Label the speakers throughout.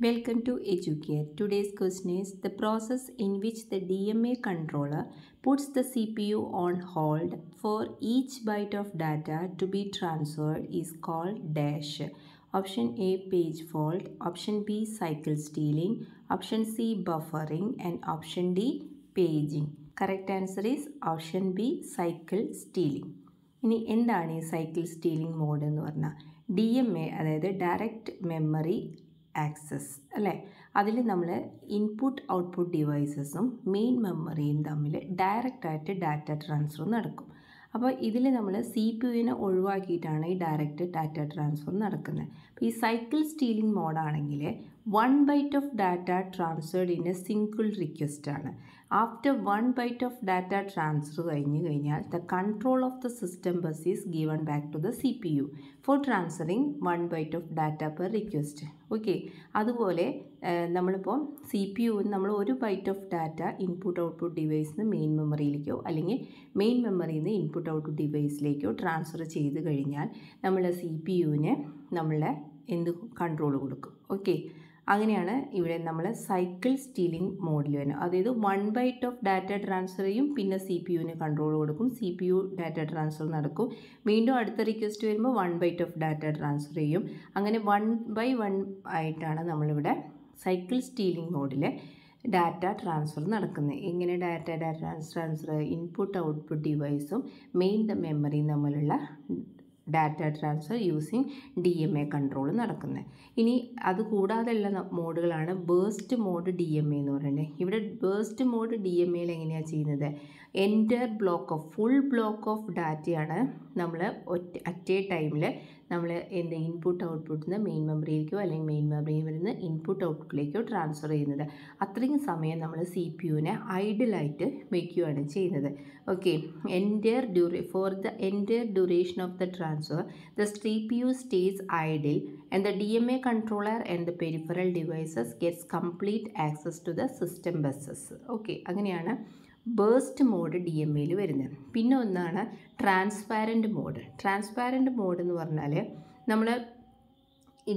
Speaker 1: Welcome to EduCare. Today's question is the process in which the DMA controller puts the CPU on hold for each byte of data to be transferred is called dash. Option A page fault, option B cycle stealing, option C buffering, and option D paging. Correct answer is option B cycle stealing. ഇനി എന്താണ് ഈ cycle stealing mode എന്ന് പറഞ്ഞാൽ D M A അതായത് direct memory access അല്ലേ? അതിൽ നമ്മൾ input output ഡിവൈസസും main മെമ്മറിയും തമ്മിൽ ഡയറക്റ്റായിട്ട് ഡാറ്റ ട്രാൻസ്ഫർ നടക്കും. അപ്പോൾ ഇതിൽ നമ്മൾ സി പി യുവിനെ ഒഴിവാക്കിയിട്ടാണ് ഈ ഡയറക്റ്റ് ഡാറ്റ ട്രാൻസ്ഫർ നടക്കുന്നത്. അപ്പോൾ ഈ cycle stealing മോഡാണെങ്കിൽ one byte of data transferred in a single request ആണ്. After one byte of data transfer കഴിഞ്ഞ് കഴിഞ്ഞാൽ the control of the system bus is given back to the C P U for transferring one byte of data per request okay അതുപോലെ നമ്മളിപ്പോൾ C P U നമ്മൾ ഒരു byte of data input output ഡിവൈസിൽ നിന്ന് main മെമ്മറിയിലേക്കോ അല്ലെങ്കിൽ main മെമ്മറിയിൽ നിന്ന് input output ഡിവൈസിലേക്കോ transfer ചെയ്ത് കഴിഞ്ഞാൽ നമ്മൾ സി പി യുവിന് നമ്മളെ എന്ത് കൺട്രോൾ കൊടുക്കും. ഓക്കെ അങ്ങനെയാണ് ഇവിടെ നമ്മൾ സൈക്കിൾ സ്റ്റീലിംഗ് മോഡിൽ വരുന്നത്. അതായത് one byte of data transfer ചെയ്യും പിന്നെ സി പി യുവിന് കൺട്രോൾ കൊടുക്കും. C P U data transfer നടക്കും. വീണ്ടും അടുത്ത റിക്വസ്റ്റ് വരുമ്പോൾ one byte of data transfer ചെയ്യും. അങ്ങനെ വൺ ബൈ വൺ ആയിട്ടാണ് നമ്മളിവിടെ സൈക്കിൾ സ്റ്റീലിംഗ് മോഡിൽ ഡാറ്റ ട്രാൻസ്ഫർ നടക്കുന്നത്. എങ്ങനെ data data transfer input output ഡിവൈസും main മെമ്മറിയും തമ്മിലുള്ള data transfer using D M A control നടക്കുന്നത് ഇനി അതുകൂടാതെയുള്ള മോഡുകളാണ് burst mode D M A എന്ന് പറയുന്നത് ഇവിടെ ബേസ്റ്റ് മോഡ് ഡി എം എയിൽ എങ്ങനെയാണ് ചെയ്യുന്നത്? Entire block of full block of ഡാറ്റയാണ് നമ്മൾ ഒറ്റ അറ്റ് ടൈമിൽ നമ്മൾ എന്ത് ഇൻപുട്ട് ഔട്ട്പുട്ടിൽ നിന്ന് മെയിൻ മെമ്മറിയിലേക്കോ അല്ലെങ്കിൽ മെയിൻ മെമ്മറിയിൽ നിന്ന് ഇൻപുട്ട് ഔട്ട്പുട്ടിലേക്കോ ട്രാൻസ്ഫർ ചെയ്യുന്നത്. അത്രയും സമയം നമ്മൾ സി പി യുവിനെ ഐഡിലായിട്ട് വയ്ക്കുകയാണ് ചെയ്യുന്നത്. Okay entire duration for the entire duration of the transfer the C P U stays idle and the D M A controller and the peripheral devices gets complete access to the system buses okay അങ്ങനെയാണ് burst mode D M എയിൽ വരുന്നത്. പിന്നെ ഒന്നാണ് transparent mode. Transparent mode എന്ന് പറഞ്ഞാൽ നമ്മൾ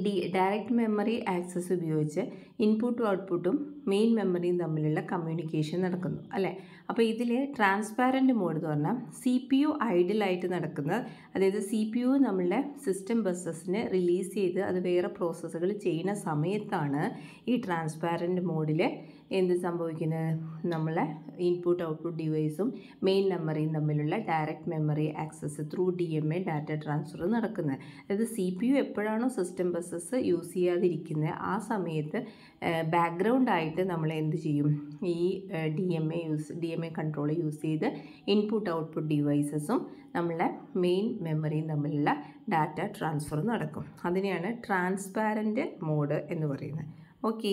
Speaker 1: D direct memory access ഉപയോഗിച്ച് ഇൻപുട്ടും ഔട്ട്പുട്ടും മെയിൻ മെമ്മറിയും തമ്മിലുള്ള കമ്മ്യൂണിക്കേഷൻ നടക്കുന്നു അല്ലേ? അപ്പോൾ ഇതിൽ ട്രാൻസ്പാരന്റ് മോഡ് എന്ന് പറഞ്ഞാൽ സി പി യു ഐഡിലായിട്ട് നടക്കുന്നത്. അതായത് സി പി യു നമ്മളുടെ സിസ്റ്റം ബസ്സസിനെ റിലീസ് ചെയ്ത് അത് വേറെ പ്രോസസ്സുകൾ ചെയ്യുന്ന സമയത്താണ് ഈ ട്രാൻസ്പാരന്റ് മോഡിൽ എന്ത് സംഭവിക്കുന്നത് നമ്മളെ ഇൻപുട്ട് ഔട്ട്പുട്ട് ഡിവൈസും മെയിൻ മെമ്മറിയും തമ്മിലുള്ള direct memory access through D M A data transfer നടക്കുന്നത് അതായത് സി പി യു എപ്പോഴാണോ സിസ്റ്റം ബസ്സസ് യൂസ് ചെയ്യാതിരിക്കുന്നത് ആ സമയത്ത് ബാക്ക്ഗ്രൗണ്ട് ആയിട്ട് നമ്മൾ എന്ത് ചെയ്യും? ഈ D M A use D M A control use ചെയ്ത് ഇൻപുട്ട് ഔട്ട്പുട്ട് ഡിവൈസസും നമ്മളെ മെയിൻ മെമ്മറിയും തമ്മിലുള്ള ഡാറ്റ ട്രാൻസ്ഫർ നടക്കും. അതിനെയാണ് ട്രാൻസ്പാരന്റ് മോഡ് എന്ന് പറയുന്നത് ഓക്കെ